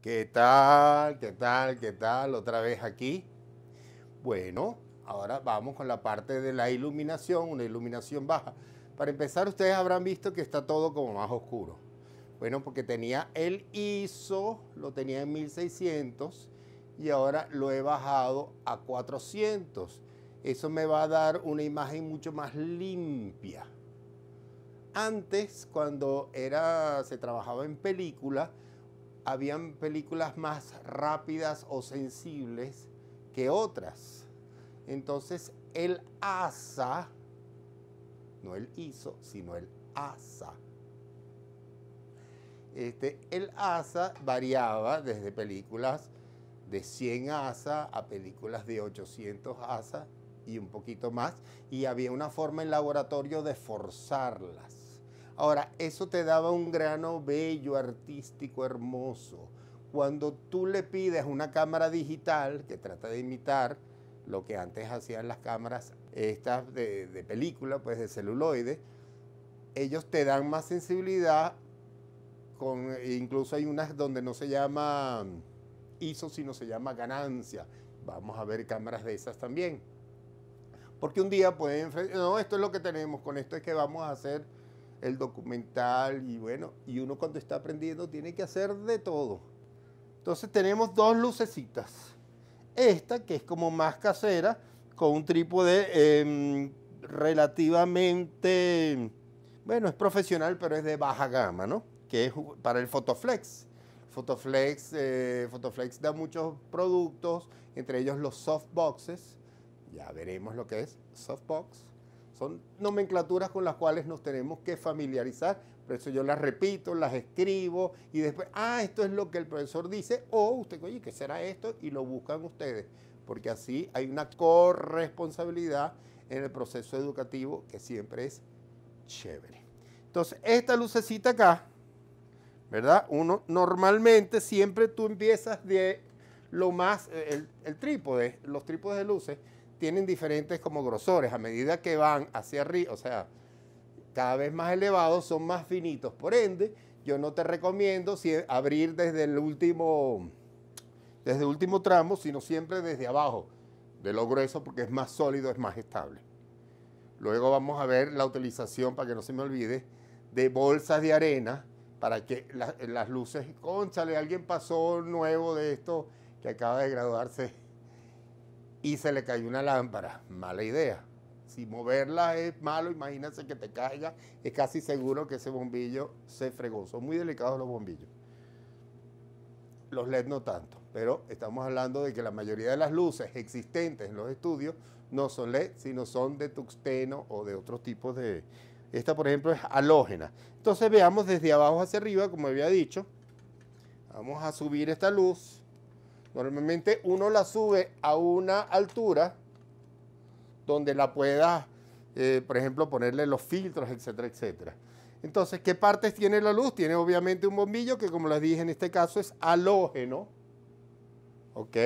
¿Qué tal? ¿Qué tal? ¿Qué tal? Otra vez aquí. Bueno, ahora vamos con la parte de la iluminación, una iluminación baja. Para empezar, ustedes habrán visto que está todo como más oscuro. Bueno, porque tenía el ISO, lo tenía en 1600 y ahora lo he bajado a 400. Eso me va a dar una imagen mucho más limpia. Antes, cuando era, se trabajaba en película, habían películas más rápidas o sensibles que otras. Entonces, el ASA, no el ISO, sino el ASA. Este, el ASA variaba desde películas de 100 ASA a películas de 800 ASA y un poquito más, y había una forma en laboratorio de forzarlas. Ahora, eso te daba un grano bello, artístico, hermoso. Cuando tú le pides una cámara digital que trata de imitar lo que antes hacían las cámaras estas de, película, pues de celuloide, ellos te dan más sensibilidad, con, incluso hay unas donde no se llama ISO, sino se llama ganancia. Vamos a ver cámaras de esas también. Porque un día pueden, no, esto es lo que tenemos, con esto es que vamos a hacer el documental y bueno, y uno cuando está aprendiendo tiene que hacer de todo. Entonces tenemos dos lucecitas. Esta que es como más casera, con un trípode em, relativamente, bueno, es profesional, pero es de baja gama, ¿no? Que es para el Photoflex. Photoflex, eh, Photoflex da muchos productos, entre ellos los softboxes. Ya veremos lo que es softbox son nomenclaturas con las cuales nos tenemos que familiarizar. Por eso yo las repito, las escribo y después, ah, esto es lo que el profesor dice, o usted, oye, ¿qué será esto? Y lo buscan ustedes, porque así hay una corresponsabilidad en el proceso educativo que siempre es chévere. Entonces, esta lucecita acá, ¿verdad? Uno normalmente siempre tú empiezas de lo más, el, trípode, los trípodes de luces, tienen diferentes como grosores. A medida que van hacia arriba, o sea, cada vez más elevados, son más finitos. Por ende, yo no te recomiendo abrir desde el último, desde el último tramo, sino siempre desde abajo, de lo grueso, porque es más sólido, es más estable. Luego vamos a ver la utilización, para que no se me olvide, de bolsas de arena para que las luces, conchale, alguien pasó nuevo de esto que acaba de graduarse y se le cayó una lámpara. Mala idea. Si moverla es malo, imagínense que te caiga, es casi seguro que ese bombillo se fregó. Son muy delicados los bombillos. Los LED no tanto, pero estamos hablando de que la mayoría de las luces existentes en los estudios no son LED, sino son de tuxteno o de otros tipos de... Esta, por ejemplo, es halógena. Entonces veamos desde abajo hacia arriba, como había dicho. Vamos a subir esta luz Normalmente uno la sube a una altura donde la pueda, eh, por ejemplo, ponerle los filtros, etcétera, etcétera. Entonces, ¿qué partes tiene la luz? Tiene obviamente un bombillo que, como les dije en este caso, es halógeno. ¿Ok?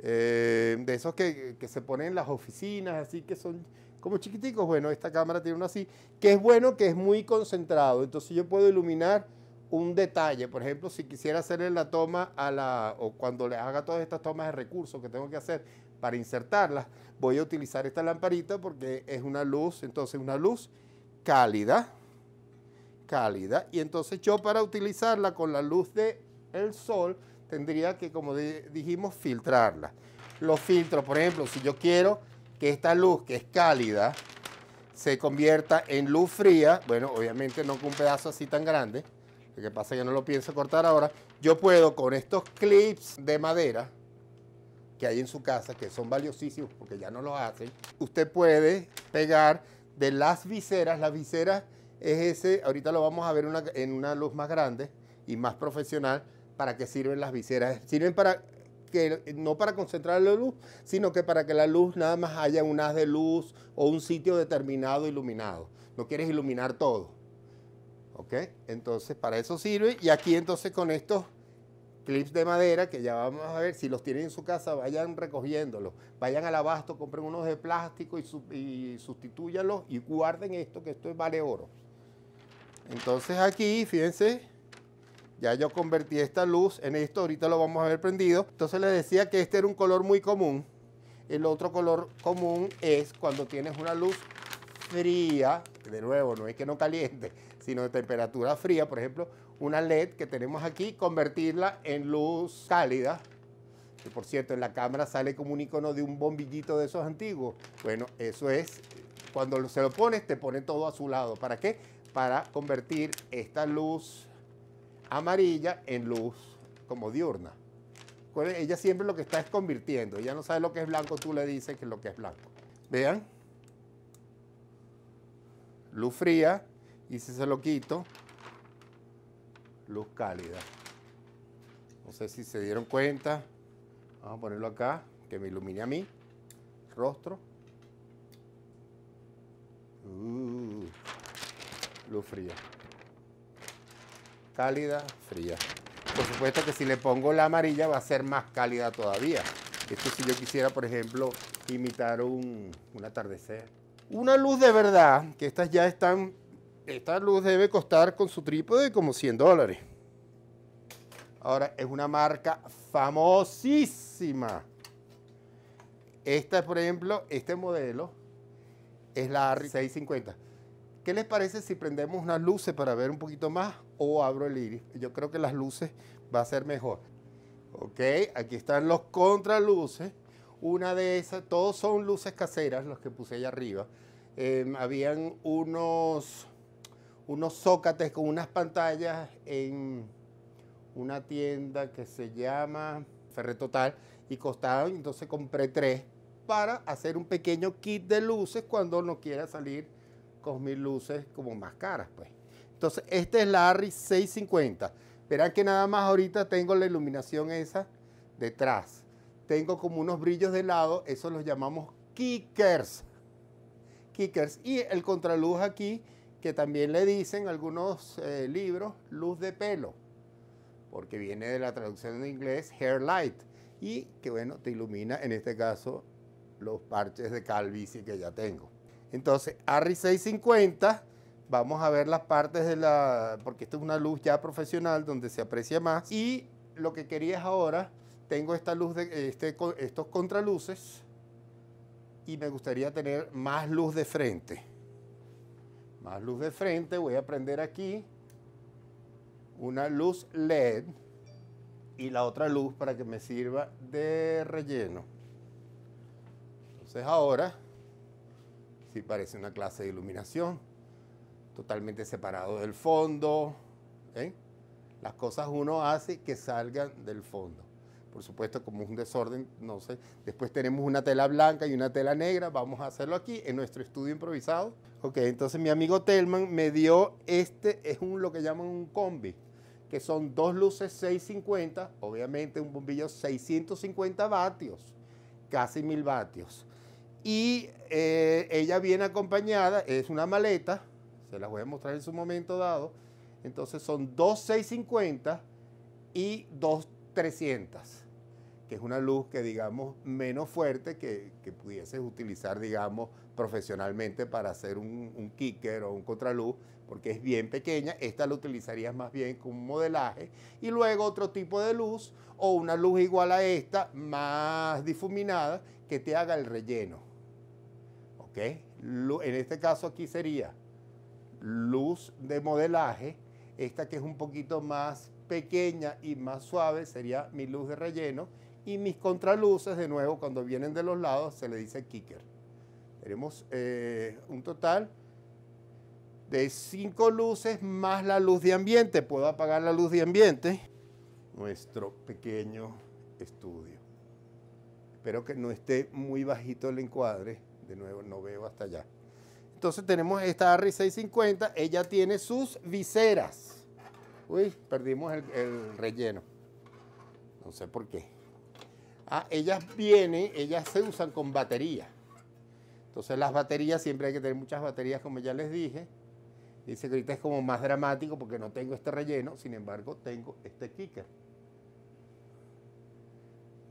Eh, de esos que, que, se ponen en las oficinas, así que son como chiquiticos. Bueno, esta cámara tiene uno así, que es bueno, que es muy concentrado. Entonces yo puedo iluminar un detalle, por ejemplo, si quisiera hacerle la toma a la, o cuando le haga todas estas tomas de recursos que tengo que hacer para insertarlas, voy a utilizar esta lamparita porque es una luz, entonces una luz cálida, cálida, y entonces yo para utilizarla con la luz del el sol tendría que, como dijimos, filtrarla. Los filtros, por ejemplo, si yo quiero que esta luz que es cálida se convierta en luz fría, bueno, obviamente no con un pedazo así tan grande, lo que pasa es que no lo pienso cortar ahora, yo puedo con estos clips de madera que hay en su casa, que son valiosísimos porque ya no lo hacen, usted puede pegar de las viseras, las viseras es ese, ahorita lo vamos a ver en una luz más grande y más profesional, para qué sirven las viseras. Sirven para que no para concentrar la luz, sino que para que la luz nada más haya un haz de luz o un sitio determinado iluminado. No quieres iluminar todo. ¿Ok? Entonces, para eso sirve. Y aquí entonces con estos clips de madera, que ya vamos a ver, si los tienen en su casa, vayan recogiéndolos. Vayan al abasto, compren unos de plástico y, y sustituyanlos y guarden esto, que esto vale oro. Entonces aquí, fíjense, Ya yo convertí esta luz en esto, ahorita lo vamos a ver prendido. Entonces les decía que este era un color muy común. El otro color común es cuando tienes una luz fría, de nuevo, no es que no caliente, sino de temperatura fría, por ejemplo, una LED que tenemos aquí, convertirla en luz cálida, que por cierto en la cámara sale como un icono de un bombillito de esos antiguos. Bueno, eso es, cuando se lo pones, te pone todo a su lado. ¿Para qué? Para convertir esta luz amarilla en luz como diurna. Ella siempre lo que está es convirtiendo. Ella no sabe lo que es blanco, tú le dices que es lo que es blanco. Vean. Luz fría. Y si se lo quito, luz cálida. No sé si se dieron cuenta. Vamos a ponerlo acá, que me ilumine a mí. Rostro. Uh, luz fría. Cálida, fría. Por supuesto que si le pongo la amarilla va a ser más cálida todavía. Esto si yo quisiera, por ejemplo, imitar un, un atardecer. Una luz de verdad, que estas ya están, esta luz debe costar con su trípode como 100 dólares. Ahora, es una marca famosísima. Esta, por ejemplo, este modelo es la ARRI 650. ¿Qué les parece si prendemos unas luces para ver un poquito más o abro el iris? Yo creo que las luces va a ser mejor. Ok, aquí están los contraluces. Una de esas, todos son luces caseras, los que puse allá arriba. Em, habían unos, unos zócates con unas pantallas en una tienda que se llama Ferretotal y costaban, entonces compré tres para hacer un pequeño kit de luces cuando no quiera salir con mis luces como más caras, pues. Entonces, esta es la ARRI 650. Verán que nada más ahorita tengo la iluminación esa detrás. Tengo como unos brillos de lado, eso los llamamos kickers. Kickers. Y el contraluz aquí, que también le dicen algunos eh, libros, luz de pelo porque viene de la traducción en inglés hair light y que bueno, te ilumina en este caso los parches de calvicie que ya tengo. Entonces, ARRI 650, vamos a ver las partes de la, porque esta es una luz ya profesional donde se aprecia más y lo que quería es ahora, tengo esta luz de este, estos contraluces y me gustaría tener más luz de frente. Más luz de frente, voy a prender aquí una luz LED y la otra luz para que me sirva de relleno. Entonces ahora sí parece una clase de iluminación, totalmente separado del fondo. ¿eh? Las cosas uno hace que salgan del fondo. Por supuesto, como es un desorden, no sé. Después tenemos una tela blanca y una tela negra. Vamos a hacerlo aquí en nuestro estudio improvisado. Ok, entonces mi amigo Telman me dio este, es un, lo que llaman un combi que son dos luces 650, obviamente un bombillo 650 vatios, casi mil vatios. Y eh, ella viene acompañada, es una maleta, se las voy a mostrar en su momento dado. Entonces son dos 650 y dos 300, que es una luz que digamos menos fuerte que, que pudieses utilizar digamos profesionalmente para hacer un, un kicker o un contraluz, porque es bien pequeña. Esta la utilizarías más bien como modelaje. Y luego otro tipo de luz o una luz igual a esta, más difuminada, que te haga el relleno. ¿Ok? En este caso aquí sería luz de modelaje. Esta que es un poquito más pequeña y más suave sería mi luz de relleno. Y mis contraluces, de nuevo, cuando vienen de los lados, se le dice kicker. Tenemos eh, un total de cinco luces más la luz de ambiente. Puedo apagar la luz de ambiente. Nuestro pequeño estudio. Espero que no esté muy bajito el encuadre. De nuevo, no veo hasta allá. Entonces tenemos esta ARRI 650. Ella tiene sus viseras. Uy, perdimos el relleno. No sé por qué. Ah, ellas vienen, ellas se usan con batería. Entonces las baterías, siempre hay que tener muchas baterías, como ya les dije. Dice que ahorita es como más dramático porque no tengo este relleno, sin embargo tengo este kicker.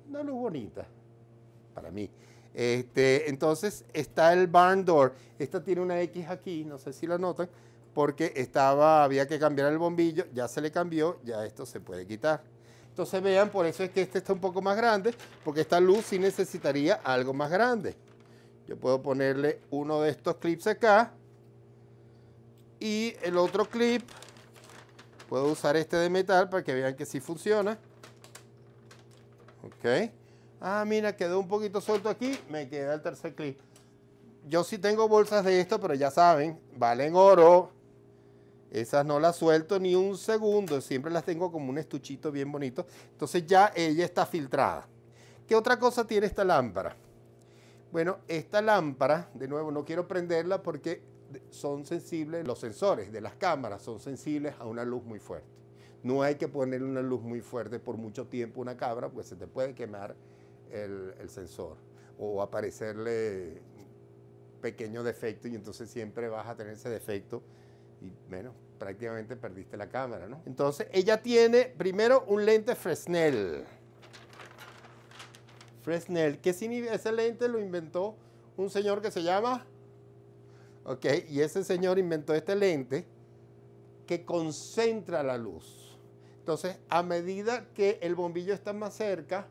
Una luz bonita para mí. Este, entonces está el barn door. Esta tiene una X aquí, no sé si la notan, porque estaba, había que cambiar el bombillo, ya se le cambió, ya esto se puede quitar. Entonces vean, por eso es que este está un poco más grande, porque esta luz sí necesitaría algo más grande. Yo puedo ponerle uno de estos clips acá y el otro clip, puedo usar este de metal para que vean que sí funciona. Ok. Ah, mira, quedó un poquito suelto aquí, me queda el tercer clip. Yo sí tengo bolsas de esto, pero ya saben, valen oro, esas no las suelto ni un segundo, siempre las tengo como un estuchito bien bonito. Entonces ya ella está filtrada. ¿Qué otra cosa tiene esta lámpara? Bueno, esta lámpara, de nuevo, no quiero prenderla porque son sensibles, los sensores de las cámaras son sensibles a una luz muy fuerte. No hay que poner una luz muy fuerte por mucho tiempo a una cámara, pues se te puede quemar el, el sensor o aparecerle pequeño defecto y entonces siempre vas a tener ese defecto y bueno, prácticamente perdiste la cámara, ¿no? Entonces, ella tiene primero un lente Fresnel. Fresnel, ¿qué significa? Ese lente lo inventó un señor que se llama... Ok, y ese señor inventó este lente que concentra la luz. Entonces, a medida que el bombillo está más cerca,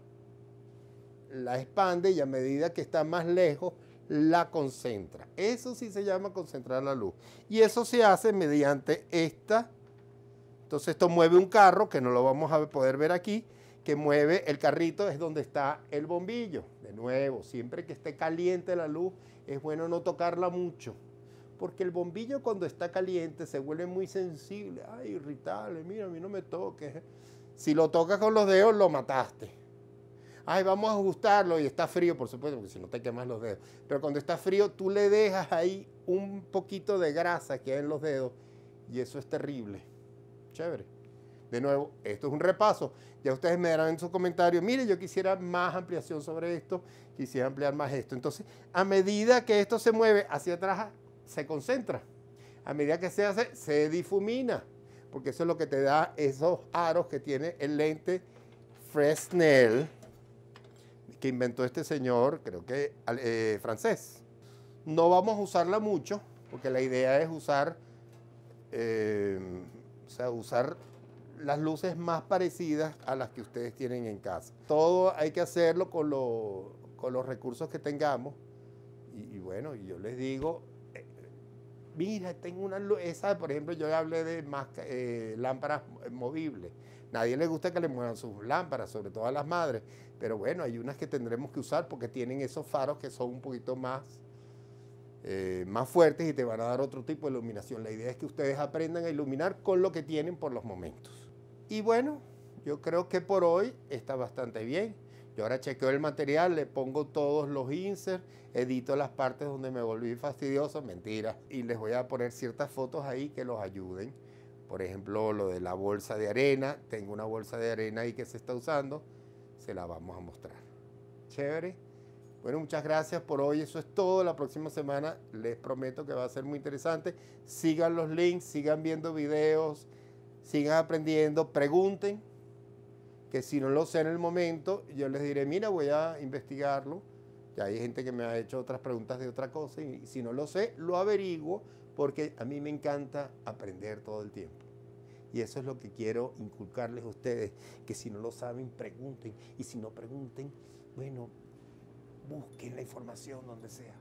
la expande y a medida que está más lejos, la concentra. Eso sí se llama concentrar la luz. Y eso se hace mediante esta. Entonces esto mueve un carro, que no lo vamos a poder ver aquí, que mueve el carrito, es donde está el bombillo. De nuevo, siempre que esté caliente la luz, es bueno no tocarla mucho. Porque el bombillo cuando está caliente se vuelve muy sensible. Ay, irritable, mira, a mí no me toques. Si lo tocas con los dedos, lo mataste ay, vamos a ajustarlo y está frío, por supuesto, porque si no te quemas los dedos. Pero cuando está frío, tú le dejas ahí un poquito de grasa que hay en los dedos y eso es terrible. Chévere. De nuevo, esto es un repaso. Ya ustedes me darán en sus comentarios, mire, yo quisiera más ampliación sobre esto, quisiera ampliar más esto. Entonces, a medida que esto se mueve hacia atrás, se concentra. A medida que se hace, se difumina, porque eso es lo que te da esos aros que tiene el lente Fresnel que inventó este señor, creo que eh, francés. No vamos a usarla mucho, porque la idea es usar, eh, o sea, usar las luces más parecidas a las que ustedes tienen en casa. Todo hay que hacerlo con, con los recursos que tengamos. Y, bueno, yo les digo, mira, tengo una luz, esa, por ejemplo, yo hablé de más, lámparas movibles. Nadie le gusta que le muevan sus lámparas, sobre todo a las madres. Pero bueno, hay unas que tendremos que usar porque tienen esos faros que son un poquito más, eh, más fuertes y te van a dar otro tipo de iluminación. La idea es que ustedes aprendan a iluminar con lo que tienen por los momentos. Y bueno, yo creo que por hoy está bastante bien. Yo ahora chequeo el material, le pongo todos los inserts, edito las partes donde me volví fastidioso, mentira. Y les voy a poner ciertas fotos ahí que los ayuden. Por ejemplo, lo de la bolsa de arena. Tengo una bolsa de arena ahí que se está usando se la vamos a mostrar. Chévere. Bueno, muchas gracias por hoy. Eso es todo. La próxima semana les prometo que va a ser muy interesante. Sigan los links, sigan viendo videos, sigan aprendiendo, pregunten. Que si no lo sé en el momento, yo les diré, mira, voy a investigarlo. Ya hay gente que me ha hecho otras preguntas de otra cosa y si no lo sé, lo averiguo porque a mí me encanta aprender todo el tiempo. Y eso es lo que quiero inculcarles a ustedes, que si no lo saben, pregunten. Y si no pregunten, bueno, busquen la información donde sea.